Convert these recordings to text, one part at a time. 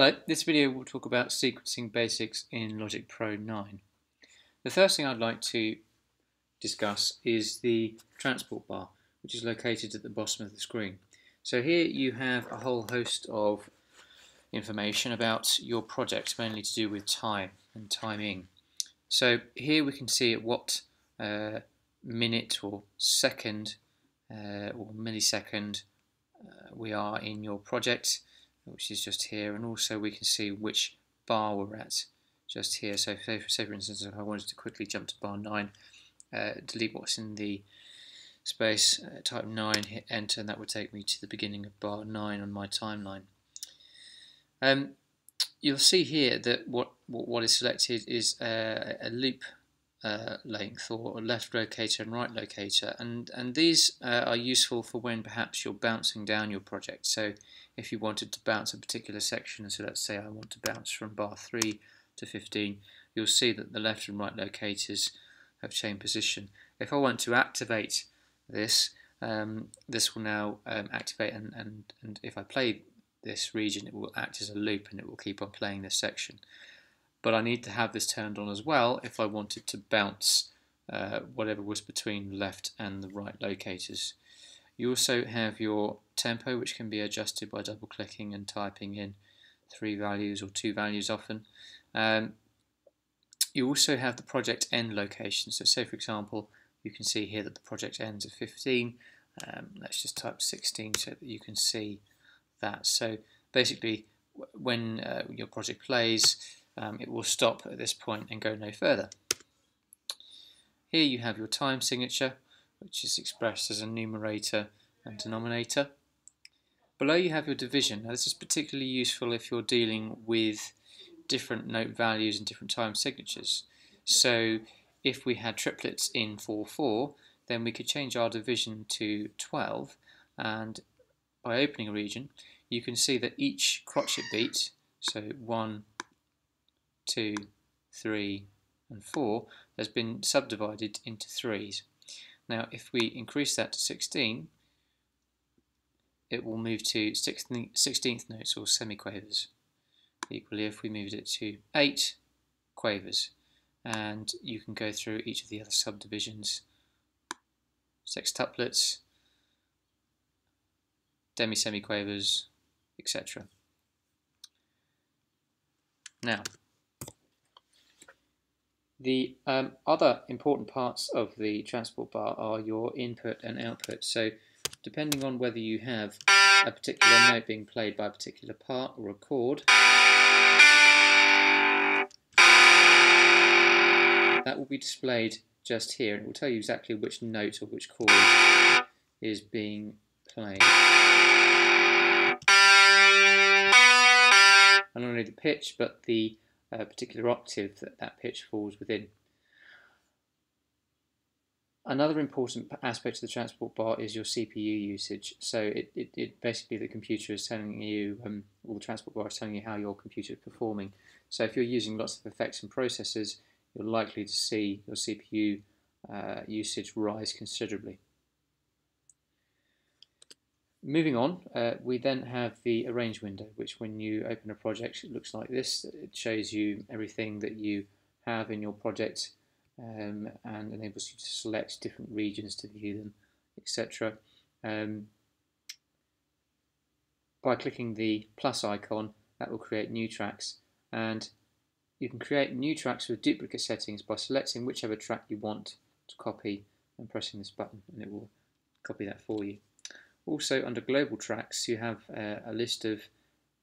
Hello, this video will talk about sequencing basics in Logic Pro 9. The first thing I'd like to discuss is the transport bar, which is located at the bottom of the screen. So here you have a whole host of information about your project, mainly to do with time and timing. So here we can see at what uh, minute or second uh, or millisecond uh, we are in your project which is just here, and also we can see which bar we're at just here. So say, say for instance, if I wanted to quickly jump to bar 9, uh, delete what's in the space, uh, type 9, hit enter, and that would take me to the beginning of bar 9 on my timeline. Um, you'll see here that what, what is selected is uh, a loop uh, length or left locator and right locator. And and these uh, are useful for when perhaps you're bouncing down your project. So if you wanted to bounce a particular section so let's say I want to bounce from bar 3 to 15 you'll see that the left and right locators have changed position. If I want to activate this um, this will now um, activate and, and, and if I play this region it will act as a loop and it will keep on playing this section but I need to have this turned on as well if I wanted to bounce uh, whatever was between left and the right locators. You also have your tempo which can be adjusted by double clicking and typing in three values or two values often. Um, you also have the project end location. So say for example you can see here that the project ends at 15. Um, let's just type 16 so that you can see that. So basically when uh, your project plays um, it will stop at this point and go no further. Here you have your time signature, which is expressed as a numerator and denominator. Below you have your division. Now this is particularly useful if you're dealing with different note values and different time signatures. So if we had triplets in 4-4, then we could change our division to 12 and by opening a region you can see that each crotchet beat, so 1, 2, 3 and 4 has been subdivided into threes. Now if we increase that to 16 it will move to 16th notes or semiquavers. Equally if we moved it to 8 quavers and you can go through each of the other subdivisions sextuplets, demi-semiquavers, etc. Now, the um, other important parts of the transport bar are your input and output. So depending on whether you have a particular note being played by a particular part or a chord, that will be displayed just here it will tell you exactly which note or which chord is being played. And not only the pitch but the a particular octave that that pitch falls within. Another important aspect of the transport bar is your CPU usage. So it, it, it basically the computer is telling you, um, or the transport bar is telling you how your computer is performing. So if you're using lots of effects and processors, you're likely to see your CPU uh, usage rise considerably. Moving on, uh, we then have the arrange window, which when you open a project, it looks like this. It shows you everything that you have in your project um, and enables you to select different regions to view them, etc. Um, by clicking the plus icon, that will create new tracks. And you can create new tracks with duplicate settings by selecting whichever track you want to copy and pressing this button, and it will copy that for you. Also under global tracks you have uh, a list of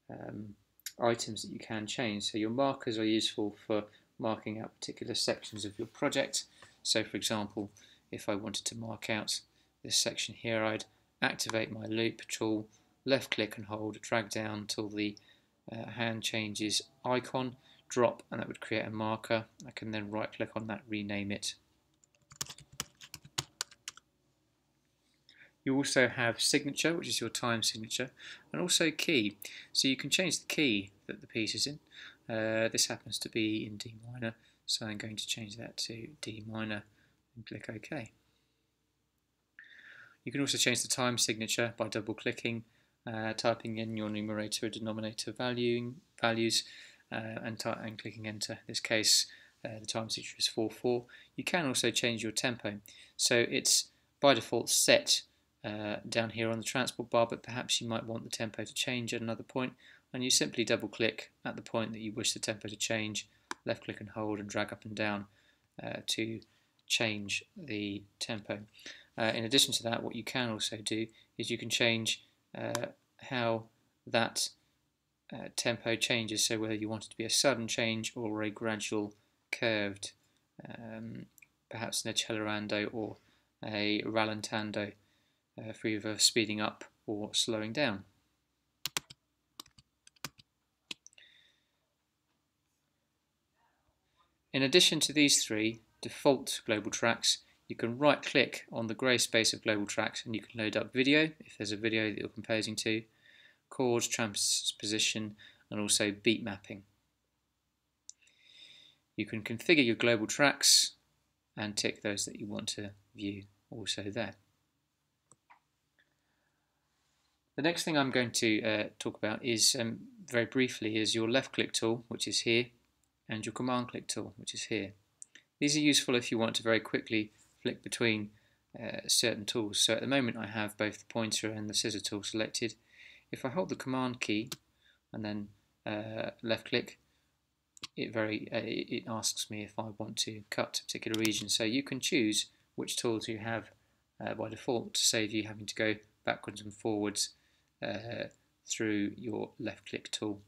um, items that you can change. So your markers are useful for marking out particular sections of your project. So for example, if I wanted to mark out this section here, I'd activate my loop tool, left click and hold, drag down till the uh, hand changes icon, drop, and that would create a marker. I can then right click on that, rename it, You also have signature, which is your time signature, and also key. So you can change the key that the piece is in. Uh, this happens to be in D minor, so I'm going to change that to D minor and click OK. You can also change the time signature by double clicking uh, typing in your numerator and denominator value, values uh, and, and clicking enter. In this case, uh, the time signature is 4-4. You can also change your tempo. So it's by default set uh, down here on the transport bar, but perhaps you might want the tempo to change at another point, and you simply double click at the point that you wish the tempo to change, left click and hold and drag up and down uh, to change the tempo. Uh, in addition to that, what you can also do is you can change uh, how that uh, tempo changes, so whether you want it to be a sudden change or a gradual curved, um, perhaps an accelerando or a rallentando uh, for either speeding up or slowing down. In addition to these three default global tracks, you can right click on the grey space of global tracks and you can load up video if there's a video that you're composing to, chords, transposition and also beat mapping. You can configure your global tracks and tick those that you want to view also there. The next thing I'm going to uh, talk about is um, very briefly is your left click tool which is here and your command click tool, which is here. These are useful if you want to very quickly flick between uh, certain tools. So at the moment I have both the pointer and the scissor tool selected. If I hold the command key and then uh, left click, it very uh, it asks me if I want to cut a particular region. So you can choose which tools you have uh, by default to save you having to go backwards and forwards uh, through your left click tool.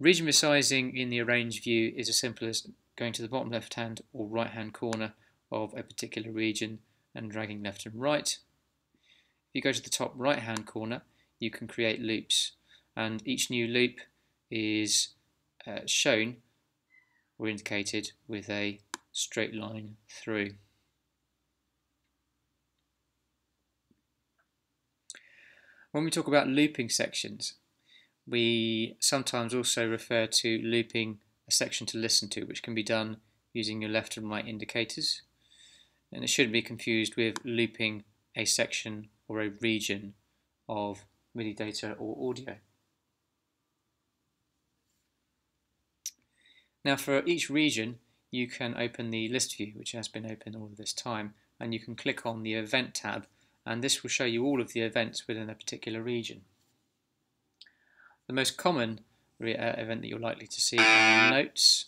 Region resizing in the arrange view is as simple as going to the bottom left hand or right hand corner of a particular region and dragging left and right. If you go to the top right hand corner you can create loops and each new loop is uh, shown or indicated with a straight line through. When we talk about looping sections we sometimes also refer to looping a section to listen to, which can be done using your left and right indicators. And it shouldn't be confused with looping a section or a region of MIDI data or audio. Now for each region you can open the list view which has been open all this time and you can click on the event tab and this will show you all of the events within a particular region. The most common uh, event that you're likely to see are notes,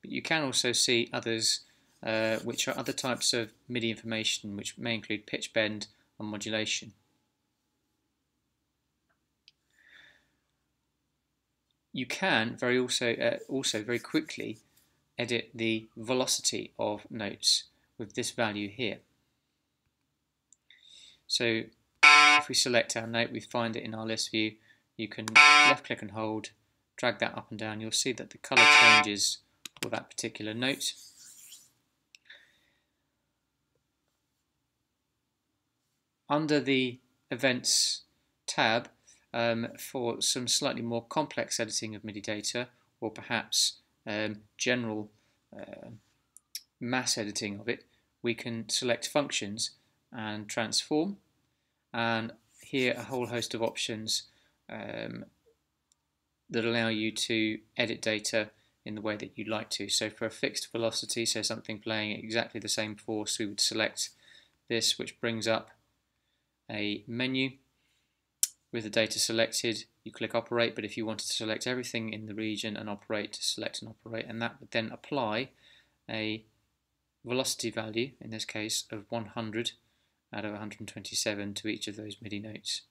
but you can also see others uh, which are other types of MIDI information which may include pitch bend and modulation. You can very also uh, also very quickly edit the velocity of notes with this value here. So if we select our note, we find it in our list view. You can left click and hold, drag that up and down, you'll see that the colour changes for that particular note. Under the Events tab, um, for some slightly more complex editing of MIDI data, or perhaps um, general uh, mass editing of it, we can select functions and transform, and here a whole host of options um, that allow you to edit data in the way that you'd like to. So for a fixed velocity, so something playing exactly the same force, we would select this, which brings up a menu with the data selected. You click operate, but if you wanted to select everything in the region and operate, select and operate, and that would then apply a velocity value, in this case of 100 out of 127 to each of those MIDI notes.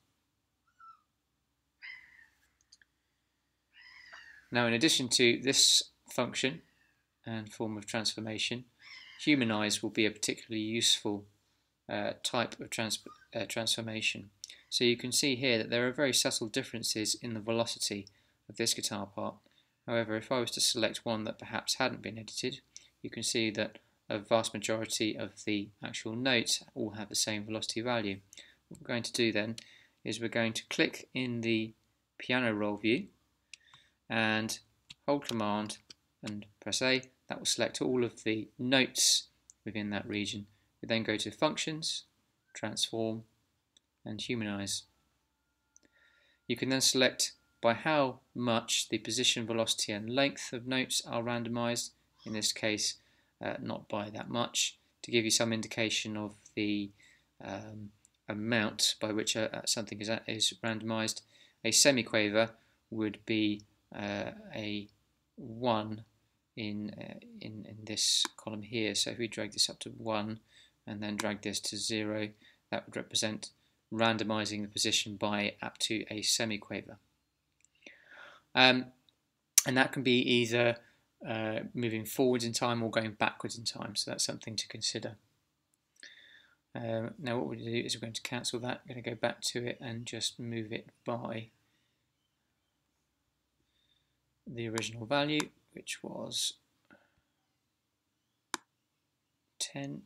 Now in addition to this function and form of transformation, humanize will be a particularly useful uh, type of trans uh, transformation. So you can see here that there are very subtle differences in the velocity of this guitar part. However, if I was to select one that perhaps hadn't been edited, you can see that a vast majority of the actual notes all have the same velocity value. What we're going to do then is we're going to click in the piano roll view and hold command and press A. That will select all of the notes within that region. We then go to functions, transform, and humanize. You can then select by how much the position, velocity and length of notes are randomized, in this case uh, not by that much, to give you some indication of the um, amount by which uh, something is, is randomized. A semiquaver would be uh, a 1 in, uh, in, in this column here. So if we drag this up to 1 and then drag this to 0, that would represent randomizing the position by up to a semiquaver. Um, and that can be either uh, moving forwards in time or going backwards in time, so that's something to consider. Um, now what we're going to do is we're going to cancel that, we're going to go back to it and just move it by the original value, which was 10.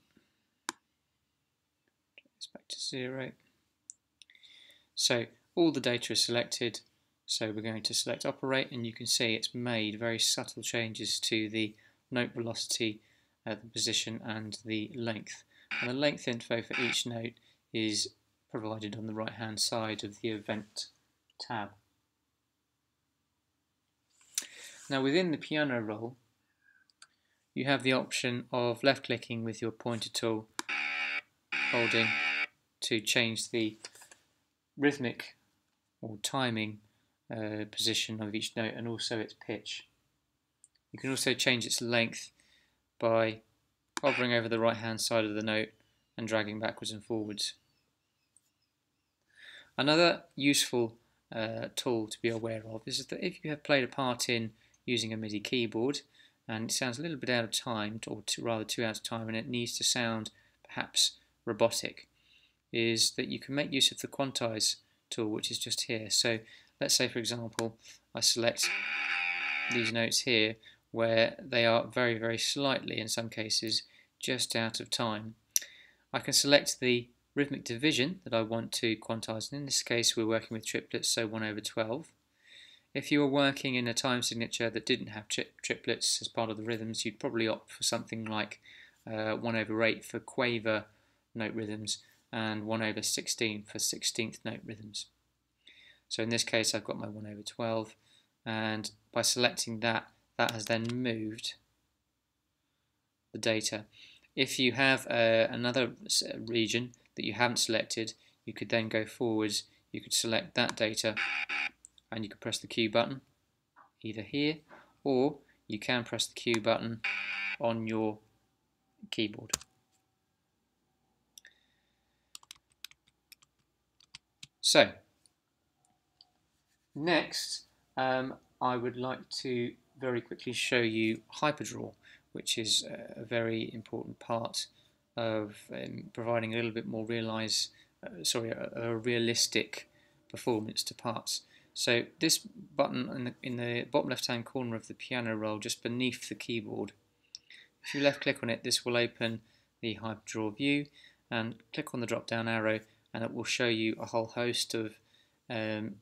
It's back to 0. So all the data is selected. So we're going to select operate and you can see it's made very subtle changes to the note velocity, uh, the position and the length. And the length info for each note is provided on the right hand side of the event tab. Now within the piano roll you have the option of left clicking with your pointer tool holding to change the rhythmic or timing uh, position of each note and also its pitch. You can also change its length by hovering over the right hand side of the note and dragging backwards and forwards. Another useful uh, tool to be aware of is that if you have played a part in using a MIDI keyboard and it sounds a little bit out of time, or rather too out of time, and it needs to sound perhaps robotic, is that you can make use of the quantize tool, which is just here. So let's say, for example, I select these notes here where they are very, very slightly, in some cases, just out of time. I can select the rhythmic division that I want to quantize, and in this case we're working with triplets, so 1 over 12. If you were working in a time signature that didn't have tri triplets as part of the rhythms, you'd probably opt for something like uh, 1 over 8 for quaver note rhythms and 1 over 16 for 16th note rhythms. So in this case I've got my 1 over 12 and by selecting that, that has then moved the data. If you have uh, another region that you haven't selected, you could then go forwards, you could select that data and you could press the Q button either here or you can press the Q button on your keyboard. So, next um, I would like to very quickly show you Hyperdraw, which is a very important part of um, providing a little bit more realize, uh, sorry, a, a, realistic performance to parts. So this button in the, in the bottom left hand corner of the piano roll just beneath the keyboard, if you left click on it this will open the Hyperdraw view and click on the drop down arrow and it will show you a whole host of um,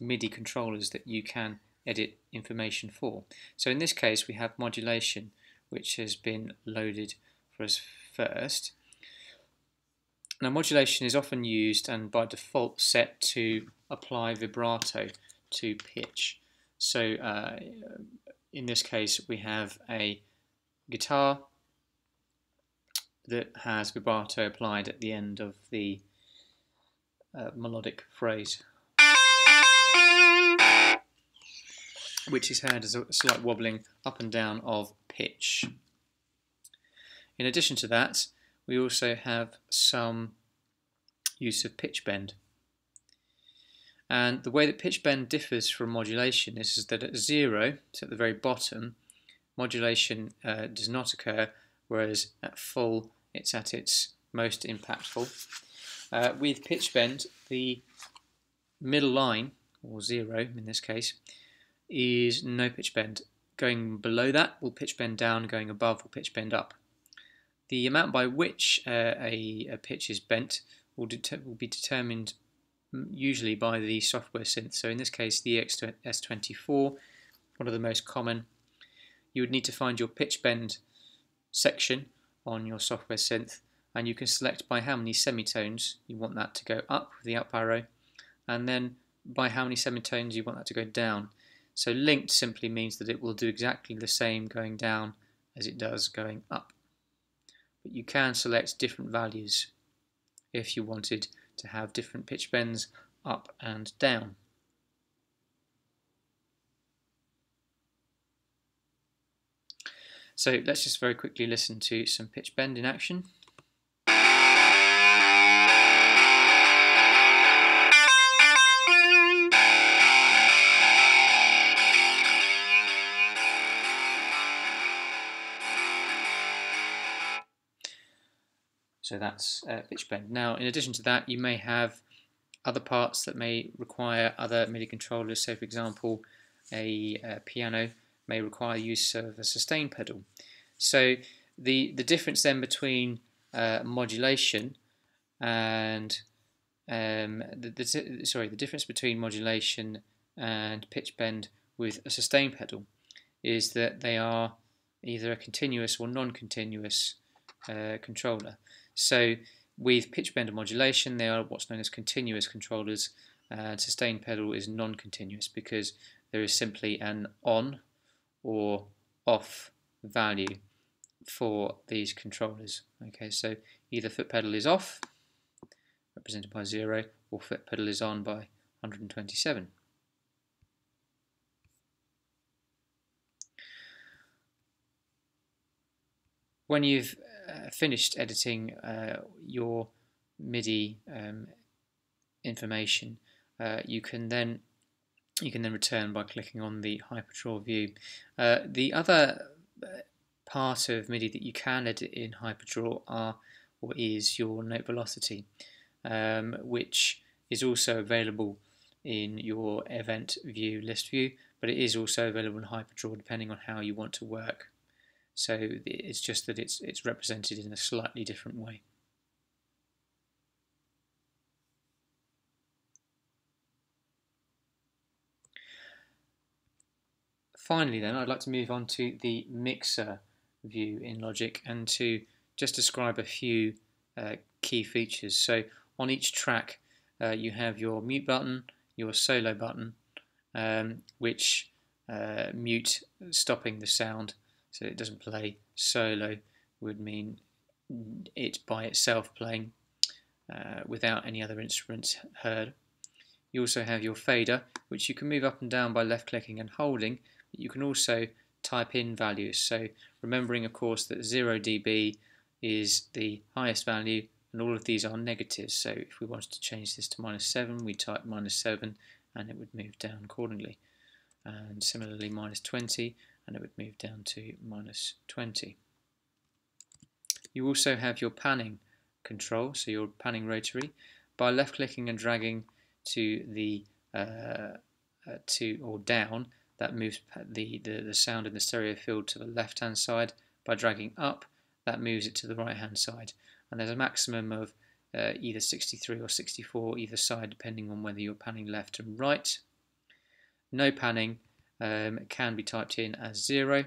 MIDI controllers that you can edit information for. So in this case we have modulation which has been loaded for us first. Now modulation is often used and by default set to apply vibrato to pitch. So uh, in this case we have a guitar that has vibrato applied at the end of the uh, melodic phrase. Which is heard as a slight wobbling up and down of pitch. In addition to that, we also have some use of pitch bend. And the way that pitch bend differs from modulation is, is that at zero, so at the very bottom, modulation uh, does not occur, whereas at full it's at its most impactful. Uh, with pitch bend, the middle line, or zero in this case, is no pitch bend. Going below that will pitch bend down, going above will pitch bend up. The amount by which uh, a, a, pitch is bent will, will, be determined mm, usually by the software synth. So in this case, the EXS24, one of the most common. You would need to find your pitch bend section on your software synth and you can select by how many semitones you want that to go up with the up arrow and then by how many semitones you want that to go down. So linked simply means that it will do exactly the same going down as it does going up. But you can select different values if you wanted to have different pitch bends up and down. So let's just very quickly listen to some pitch bend in action. So that's uh, pitch bend. Now, in addition to that, you may have other parts that may require other MIDI controllers. So, for example, a, a piano may require use of a sustain pedal. So, the the difference then between uh, modulation and um, the, the, sorry, the difference between modulation and pitch bend with a sustain pedal is that they are either a continuous or non-continuous uh, controller. So with pitch bend modulation, they are what's known as continuous controllers, and sustain pedal is non-continuous because there is simply an on or off value for these controllers. Okay, so either foot pedal is off, represented by 0, or foot pedal is on by 127. When you've uh, finished editing uh, your MIDI um, information, uh, you can then you can then return by clicking on the Hyperdraw view. Uh, the other part of MIDI that you can edit in Hyperdraw are or is your note velocity, um, which is also available in your event view list view, but it is also available in Hyperdraw depending on how you want to work. So it's just that it's it's represented in a slightly different way. Finally then, I'd like to move on to the mixer view in Logic and to just describe a few uh, key features. So on each track uh, you have your mute button, your solo button, um, which uh, mute stopping the sound so it doesn't play solo would mean it by itself playing uh, without any other instruments heard. You also have your fader, which you can move up and down by left clicking and holding. You can also type in values. So remembering, of course, that 0 dB is the highest value and all of these are negatives. So if we wanted to change this to minus 7, we type minus 7 and it would move down accordingly. And similarly, minus 20 and it would move down to minus 20. You also have your panning control, so your panning rotary. By left clicking and dragging to the uh, uh, to or down, that moves the, the, the sound in the stereo field to the left hand side. By dragging up, that moves it to the right hand side. And there's a maximum of uh, either 63 or 64 either side, depending on whether you're panning left and right. No panning um, can be typed in as 0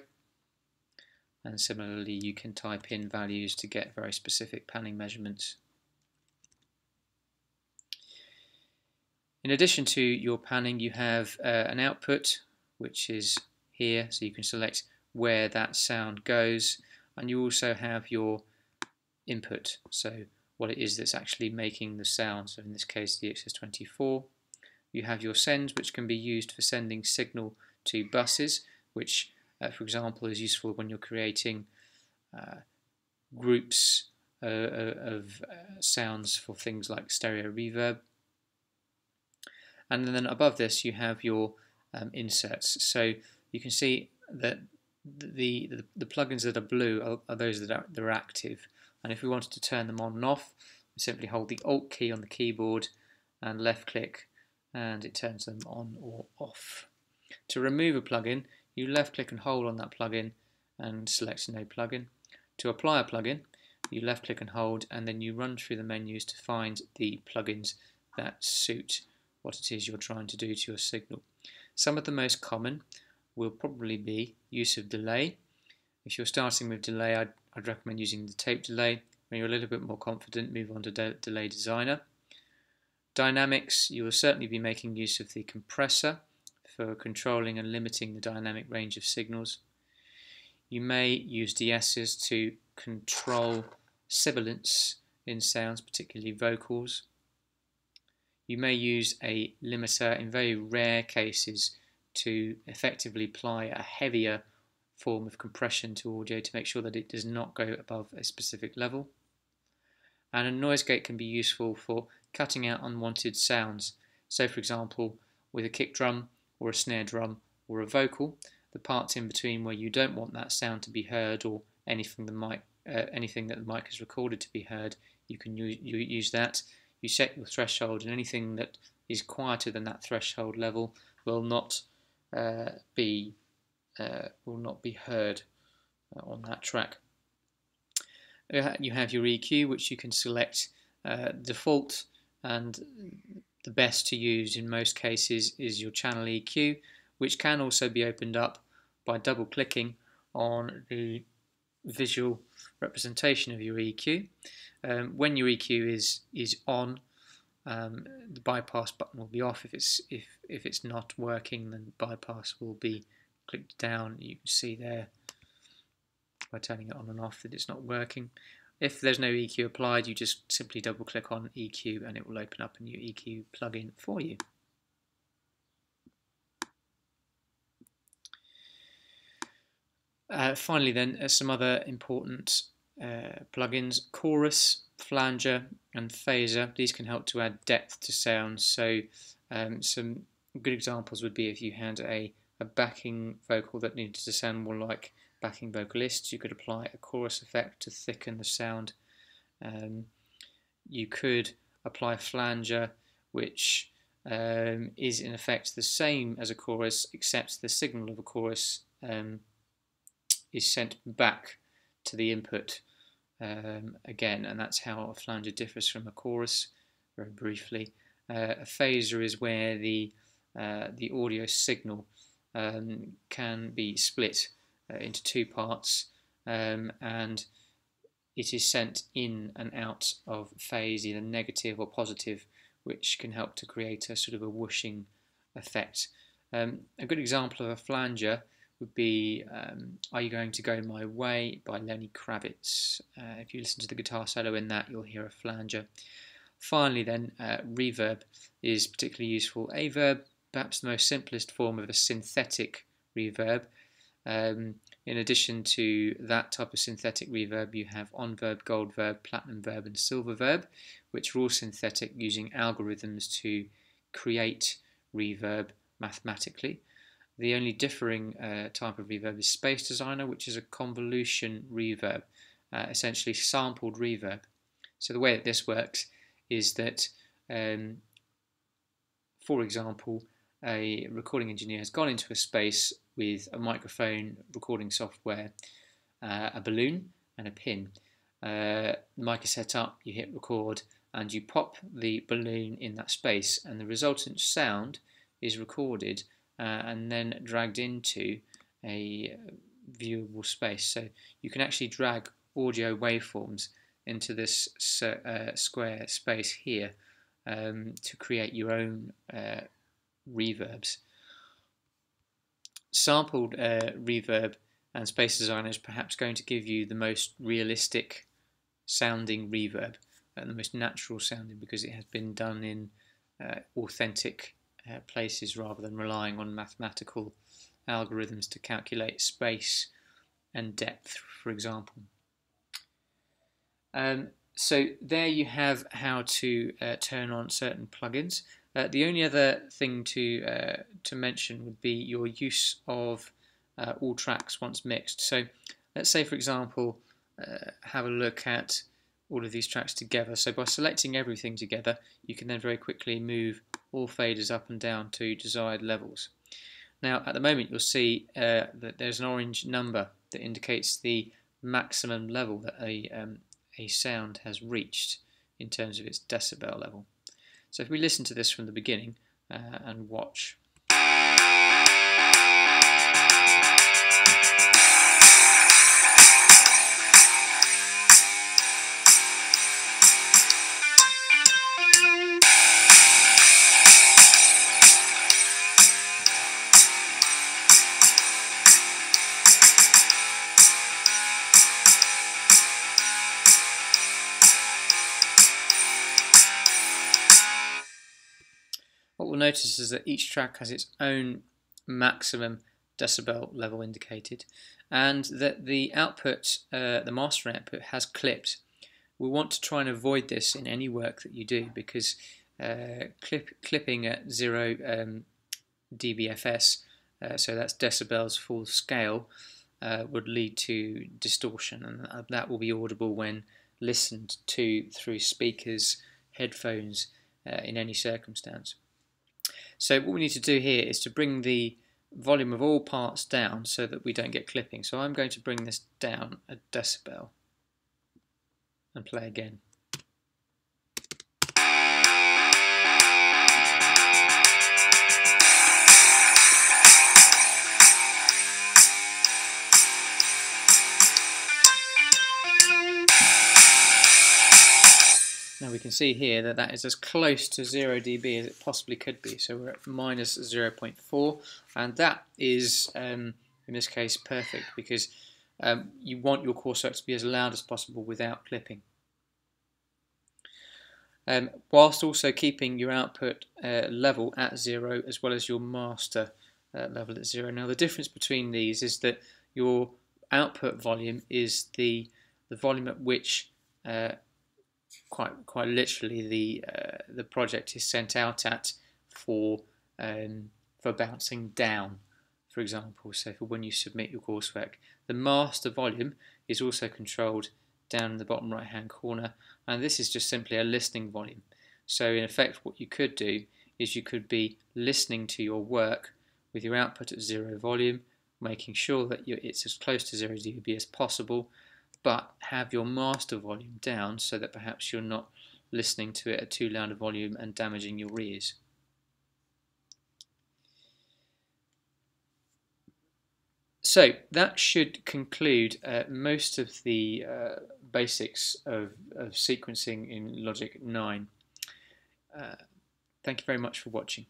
and similarly you can type in values to get very specific panning measurements. In addition to your panning you have uh, an output which is here. So you can select where that sound goes. And you also have your input. So what it is that's actually making the sound. So in this case the EXS24 you have your sends which can be used for sending signal to buses, which, uh, for example, is useful when you're creating uh, groups uh, uh of uh, sounds for things like stereo reverb. And then above this, you have your um, inserts. So you can see that the, the, the plugins that are blue are, are those that are, that are active. And if we wanted to turn them on and off, we simply hold the Alt key on the keyboard and left click and it turns them on or off. To remove a plugin, you left click and hold on that plugin and select no plugin. To apply a plugin, you left click and hold and then you run through the menus to find the plugins that suit what it is you're trying to do to your signal. Some of the most common will probably be use of delay. If you're starting with delay, I'd, I'd recommend using the tape delay, When you're a little bit more confident, move on to de Delay Designer. Dynamics, you will certainly be making use of the compressor for controlling and limiting the dynamic range of signals. You may use de-essers to control sibilance in sounds, particularly vocals. You may use a limiter in very rare cases to effectively apply a heavier form of compression to audio to make sure that it does not go above a specific level. And a noise gate can be useful for cutting out unwanted sounds. So for example, with a kick drum or a snare drum or a vocal, the parts in between where you don't want that sound to be heard or anything the mic, uh, anything that the mic has recorded to be heard, you can use, you use that. You set your threshold, and anything that is quieter than that threshold level will not uh, be uh, will not be heard uh, on that track. You have your EQ, which you can select uh, default, and the best to use in most cases is your channel EQ, which can also be opened up by double clicking on the visual representation of your EQ. Um, when your EQ is is on, um, the bypass button will be off. If it's if if it's not working, then bypass will be clicked down. You can see there by turning it on and off that it's not working. If there's no EQ applied, you just simply double click on EQ and it will open up a new EQ plugin for you. Uh, finally then, uh, some other important uh, plugins, Chorus, Flanger and Phaser. These can help to add depth to sounds. So um, some good examples would be if you had a, a backing vocal that needed to sound more like backing vocalists, you could apply a chorus effect to thicken the sound. Um, you could apply flanger, which um, is in effect the same as a chorus, except the signal of a chorus um, is sent back to the input um, again, and that's how a flanger differs from a chorus. Very briefly, uh, a phaser is where the uh, the audio signal um, can be split uh, into two parts, um, and it is sent in and out of phase, either negative or positive, which can help to create a sort of a whooshing effect. Um, a good example of a flanger would be um, Are You Going to Go My Way by Lenny Kravitz. Uh, if you listen to the guitar solo in that, you'll hear a flanger. Finally, then, uh, reverb is particularly useful. Averb, perhaps the most simplest form of a synthetic reverb. Um, in addition to that type of synthetic reverb, you have EnVerb, gold verb, PlatinumVerb, and SilverVerb, which are all synthetic using algorithms to create reverb mathematically. The only differing uh, type of reverb is Space Designer, which is a convolution reverb, uh, essentially sampled reverb. So the way that this works is that, um, for example, a recording engineer has gone into a space with a microphone, recording software, uh, a balloon, and a pin. Uh, the mic is set up, you hit record, and you pop the balloon in that space, and the resultant sound is recorded uh, and then dragged into a viewable space. So you can actually drag audio waveforms into this uh, square space here um, to create your own uh, reverbs. Sampled uh, reverb and Space Designer is perhaps going to give you the most realistic sounding reverb and the most natural sounding because it has been done in uh, authentic uh, places rather than relying on mathematical algorithms to calculate space and depth, for example. Um, so there you have how to uh, turn on certain plugins. Uh, the only other thing to uh, to mention would be your use of uh, all tracks once mixed. So let's say, for example, uh, have a look at all of these tracks together. So by selecting everything together, you can then very quickly move all faders up and down to desired levels. Now at the moment you'll see uh, that there's an orange number that indicates the maximum level that a, um, a sound has reached in terms of its decibel level. So if we listen to this from the beginning uh, and watch notice is that each track has its own maximum decibel level indicated and that the output, uh, the master output has clipped. We want to try and avoid this in any work that you do because uh, clip, clipping at 0 um, dBFS, uh, so that's decibels full scale, uh, would lead to distortion and that will be audible when listened to through speakers, headphones, uh, in any circumstance. So what we need to do here is to bring the volume of all parts down so that we don't get clipping. So I'm going to bring this down a decibel and play again. Now we can see here that that is as close to 0 dB as it possibly could be. So we're at minus 0.4 and that is, um, in this case, perfect because um, you want your core to be as loud as possible without clipping. Um, whilst also keeping your output uh, level at zero as well as your master uh, level at zero. Now the difference between these is that your output volume is the, the volume at which uh, quite quite literally the uh, the project is sent out at for um, for bouncing down, for example. So for when you submit your coursework, the master volume is also controlled down in the bottom right hand corner, and this is just simply a listening volume. So in effect, what you could do is you could be listening to your work with your output at zero volume, making sure that it's as close to zero dB as possible, but have your master volume down so that perhaps you're not listening to it at too loud a volume and damaging your ears. So that should conclude uh, most of the uh, basics of, of, sequencing in Logic 9. Uh, thank you very much for watching.